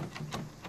ん?